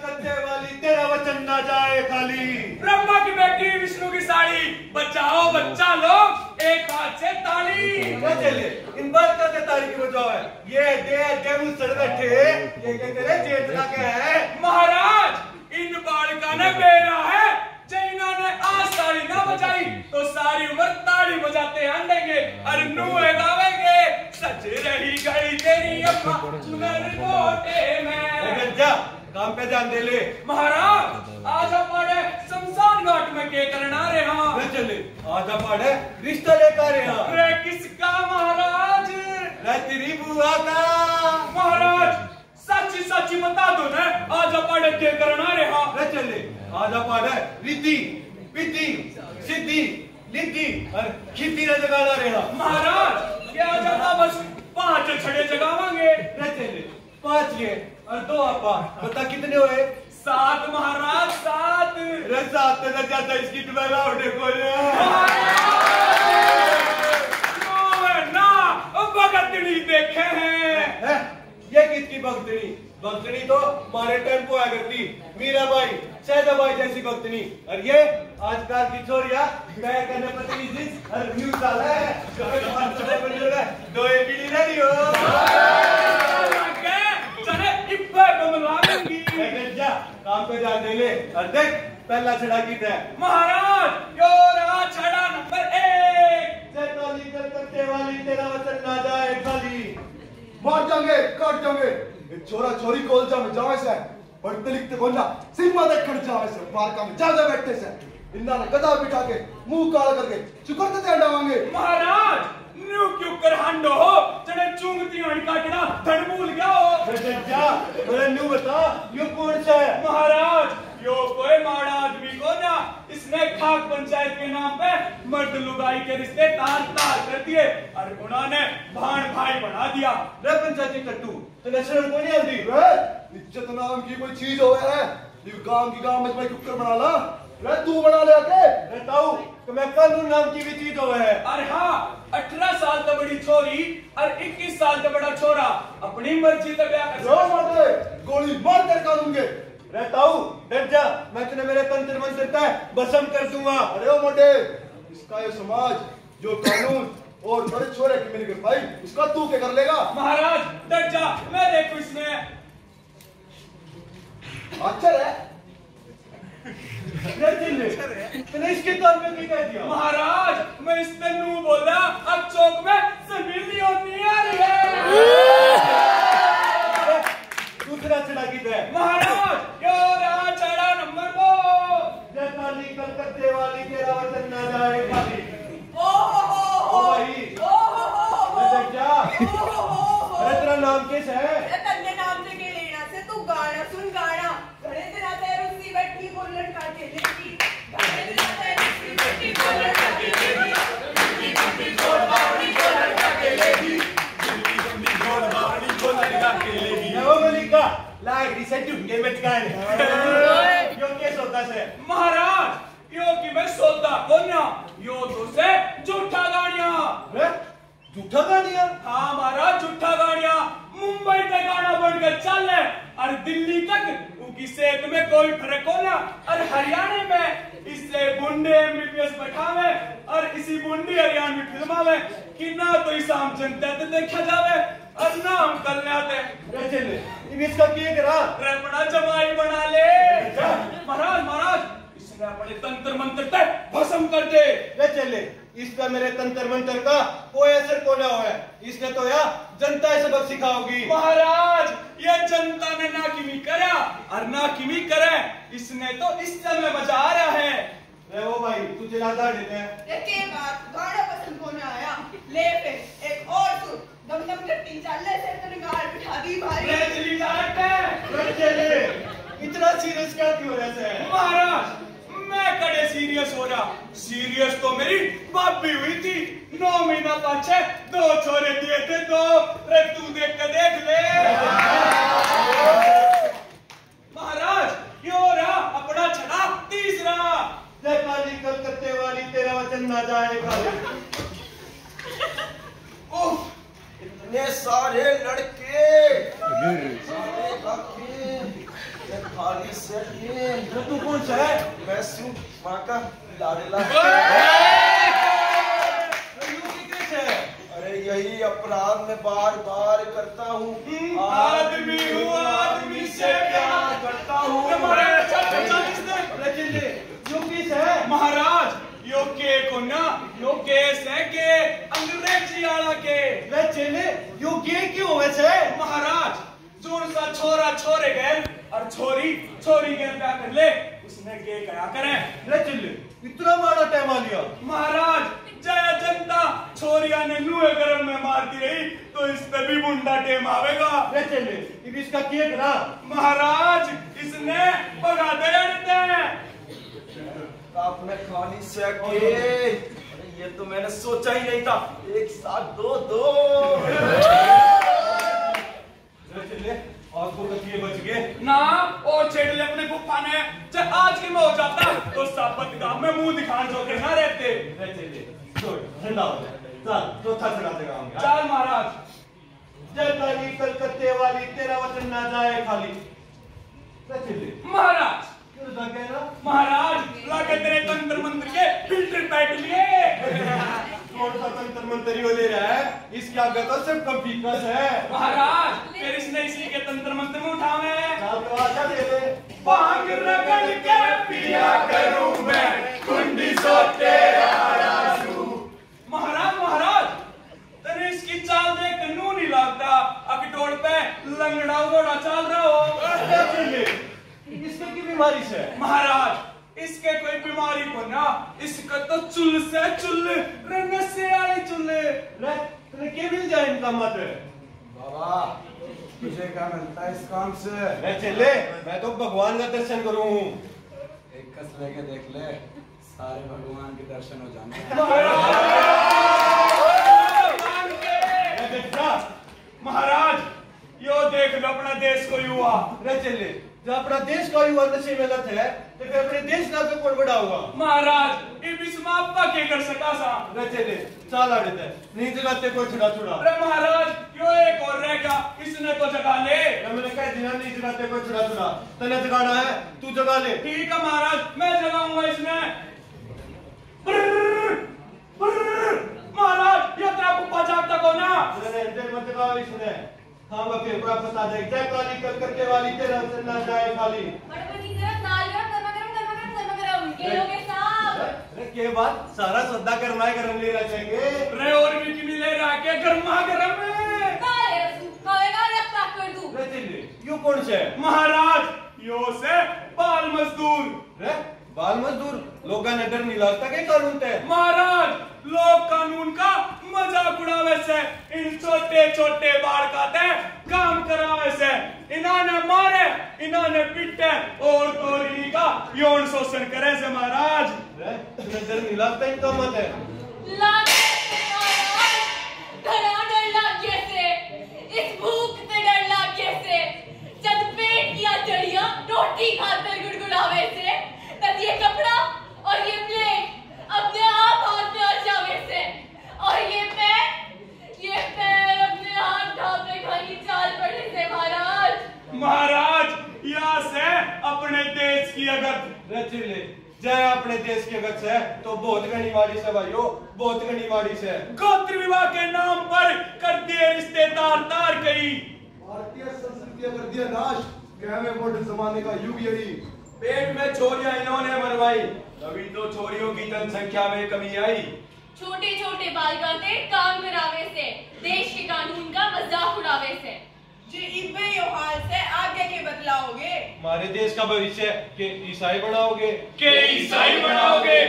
वाली तेरा वचन ना जाए खाली। ब्रह्मा की बेटी विष्णु की साड़ी। बचाओ बच्चा लोग एक हाथ से ताली। क्या चले इन बात का क्या तारीख बजाओ? है ये दे देव सड़ बैठे। ये क्या करे? चेतना के है। महाराज इन बालिका ने बेरा है। जैना ने आज ताली ना बजाई तो सारी उम्र ताली बजाते हंडेंगे और नुए गावेंगे। सच रही गई तेरी अम्मा चुनर कोटे में। जा काम पे ध्यान दे ले। महाराज आज हमारे शमशान घाट में के करना रे हाँ क्या चले। आधा पाड़े रिश्ता लेकर यहाँ रे किसका महाराज? मैं तेरी बुआ का। महाराज सच्ची सच्ची बता दो ना आज हमारे के करना रे हाँ क्या चले। आधा पाड़े रिद्धि पिद्धि सिद्धि लिद्धि और खिद्धि न जगाना रहा। महाराज क्या जाता बस पाँच छड़े जगावांगे क्या चले पाँच ये और दो आपा बता कितने हुए? सात महाराज सात। आपने न जाता इसकी तुम्हारा उठे को नो भगतनी देखे हैं। है? ये किसकी भक्तनी भक्तनी तो मारे टाइम को आया करती। मीराबाई सैदाबाई जैसी भक्तनी और ये आजकल की छोरिया मैं करने पता नहीं जिस और न्यू साल है। छह बन रहा है। दो काम पे ध्यान दे ले। और देख पहला छड़ा की है? महाराज यो रहा छड़ा नंबर एक। जय काली कलकत्ते वाली तेरा वचन ना जाए खाली। मार जाएँगे काट जाएँगे छोरा छोरी कोलजा में जावे से। पढ़ते लिखते बोलना सिम्मा देख कर जावे से। पार्का में जा जा बैठते से। इन्ना ने गदा बिठा के मुँह काला करके। चुकरते ते अंडावांगे महाराज न्यू क्यों कर हंडो हो? चने चुंगती हण काटना धन भूल गया हो? जा मेरे न्यू बता यू कौन सा है? महाराज यो कोई माड़ा आदमी को ना इसने खाक पंचायत के नाम पे मर्द लुगाई के रिश्ते तार तार कर दिए। और उन्होंने भाण भाई बना दिया। रे पंचायती कट्टू तो नेशनल को नहीं आती? रे इज़्ज़त नाम की कोई चीज़ होवे है। ये गाँव की गाँव में भाई कुकर बना ला। रे तू बना ले आके। रहताऊ कि मैं कानून नाम की भी चीज़ हो है। अरे हाँ अठारह साल तो बड़ी छोरी और इक्कीस साल तो बड़ा छोरा अपनी मर्ज़ी से ब्याह कर जो मारे गोली मार कर कानूँगे रहताऊ डर जा मैं तुझे मेरे तंत्र मंत्र का भस्म कर दूँगा। अरे ओ मोटे इसका ये समाज जो कानून और बड़े छोरे की मिलकर भाई इसका तू क्या कर लेगा? महाराज डर जा मैं देखू इसमें। अच्छा रे रे चिल्ले तूने इसके कान में क्या कह दिया महाराज मैं इस नू बोला अब चौक में होती आ रही है दूसरा छड़ा की है महाराज यो रहा चढ़ा नंबर दो जय कलकत्ते वाली तेरा वचन ना जाए खाली ओ हो हो ओ भाई ओ हो हो हो हो हो अरे तेरा नाम किस है अरे तन्ने नाम से के लेना से तू गाना सुन गाना घरे तेरा तेरे उसी बैठी बोलन का के लेगी घरे तेरा तेरे उसी बैठी बोलन का के लेगी ये वो मलिका लाइक रिसेंट ढूंढे में टिकाने यो केस होता से महाराज यो की मैं सोता कोन्या यो तो से झूठा गाड़िया रे झूठा गाड़िया हाँ महाराज झूठा गाड़िया मुंबई तक गाना बनकर चल रहे और दिल्ली तक उनकी सेहत में कोई फ़र्क हो ना और हरियाणा में इससे बुंडे एमबीबीएस बैठावे इसी बुंडी हरियाणवी फिल्मा में कि ना तो इस आम जनता ते देखा जावे और ना हम कल्याण रे चले इन इसका किए करा? रपड़ा जमाई बना ले। महाराज महाराज इसने अपने तंत्र मंत्र ते भस्म कर दे। रे चले इसका मेरे तंत्र मंत्र का कोई असर को ना हुआ इसने तो या जनता ये सबक सिखाओगी। महाराज ये जनता ने ना किमी करा और ना किमी करे इसने तो इस समय बजा रहा है। रे वो भाई तू चिल्लाता देते हैं। ये के बात गाना पसंद होने आया। ले फिर एक और सुन। दम दम करती चल ले से तेरे गाल बिठा दी भारी रेजली जाट है। रे चले इतना सीरियस क्या क्यों रहते हैं महाराज मैं कड़े सीरियस हो रहा। सीरियस तो मेरी बापी हुई थी। नौ महीना पाछे दो छोरे दिए थे दो रे तू देख के देख ले महाराज यो रहा अपना छड़ा तीसरा जय काली कलकत्ते वाली तेरा वचन ना जाए खाली उफ, इतने सारे लड़के सारे लड़के ये खाली कहानी से ये तो तू है मैं का लाडेला। तो अरे यही अपराध मैं बार बार करता हूँ। आदमी हूँ आदमी से प्यार करता हूँ। हमारे चल चल चल किसने अरे चिल्ले यू किस है। महाराज यो के ना यो है के अंग्रेज़ी आला के। अरे चिल्ले यू के क्यों वैसे महाराज जोन सा छोरा छोरे गए और छोरी छोरी के क्या कर ले। उसने के क्या करे? अरे चिल्ले इतना मारा टाइम आ लिया महाराज जय जनता। छोरिया ने नुए गरम में मारती रही तो इस पे भी मुंडा टेम आवेगा। अरे चिल्ले अब इसका केक ना महाराज इसने भगा दे हैं। आपने कहानी से के। अरे ये तो मैंने सोचा ही नहीं था। एक साथ दो दो अरे चिल्ले और को कतिए बच गए ना और छेड़ले अपने गुफा ने जब आज की मैं हो जाता तो साबत गाँव में मुँह दिखाने जो के ना रहते अरे चिल्ले छोड़ ठंडा हो जा चल चौथा जगह जगह हम चल महाराज जय काली कलकत्ते वाली तेरा वचन जाए खाली। महाराज! महाराज लाके तेरे तंत्र मंत्र के फ़िल्टर बैठ लिए। कौन सा तंत्र मंत्री हो ले रहा है? इसकी आगे तो सिर्फ़ कंप्यूटर है। महाराज फिर इसने इसी के तंत्र मंत्र में उठावे साहब तो आशा दे दे भाँग रगड़ के पिया करूँ मैं कुंडी सो तेरा राजू महाराज महाराज तेरे इसकी चाल देख के नू नहीं लगता अकटोड़ पे लंगड़ा घोड़ा चल रहा हो इसके की बीमारी से महाराज इसके कोई बीमारी को ना इसका तो चुल से चुल से आले चुल्ले मिल जाए इनका मत? बाबा तुझे क्या मिलता है इस काम से? रे चिल्ले मैं तो भगवान का दर्शन करूँ। हूँ एक कस लेके देख ले सारे भगवान के दर्शन हो जाएँगे भगवान के रे बेटा महाराज यो देख लो अपना देश को युवा रे जब अपना देश का युवा नशे में लत है तो फिर अपने देश का तो कौन बड़ा होगा? महाराज ये विस्मापा के कर सका सा? रे चिल्ले चाल आ देते नहीं जगाते कोई छुड़ा छुड़ा। अरे महाराज यो एक और रह गया? इसने तो जगा ले? मैंने कह दिया नहीं जगाते कोई छुड़ा छुड़ा। तने जगाना है तू जगा ले। ठीक है महाराज मैं जगाऊँगा इसमें। महाराज ये तेरा पुप्पा जागता को ना? रे देर मत जगाओ इसने हाँ मैं फिर पूरा बता दे जय काली कलकत्ते वाली तेरा वचन ना जाए खाली गणपति गरम दाल गरम गर्मा गरम गर्मा गरम गर्मा गरम के लोगे साहब अरे के बाद सारा सौदा करना है गरम ले रखेंगे रे और भी की मिले रहा के गर्मा गर्म है? काले खाएगा या पैक कर दूँ। रे चिल्ले यू कौन से महाराज यो से बाल मजदूर। रे बाल मजदूर? लोगों ने डर नहीं लगता के कानून ते महाराज लोग कानून का मज़ाक उड़ावे से इन छोटे छोटे बाल खाते काम करावे से। इन्होंने मारे इन्होंने पीटे और तोरी का यौन शोषण करे से महाराज। तुम्हें डर नहीं लगता इनका मत है किया रोटी खाकर गुड़गुड़ावे से तब ये कपड़ा और अपने आप हाथ में आ जावे से। और ये पैर ये पैर अपने हाथ ढापे खाली चाल पड़े से महाराज। महाराज यहाँ से अपने देश की अगत रे चिल्ले जय अपने देश के गच है तो बहुत घनी माड़ी से। भाइयों बहुत घनी माड़ी से गोत्र विवाह के नाम पर कर दिए तार तार भारतीय संस्कृति कर दिया नाश कहवे मॉडर्न जमाने का युग यही पेट में छोरियाँ इन्होंने मरवाई। तभी तो छोरियों की जनसंख्या में कमी आई। छोटे छोटे बाल काटे काम करावे से देश के कानून का मज़ाक उड़ावे से। जे इब्बे यो हाल से आगे के बदलाओगे हमारे देश का भविष्य के ईसाई बनाओगे। के ईसाई बनाओगे!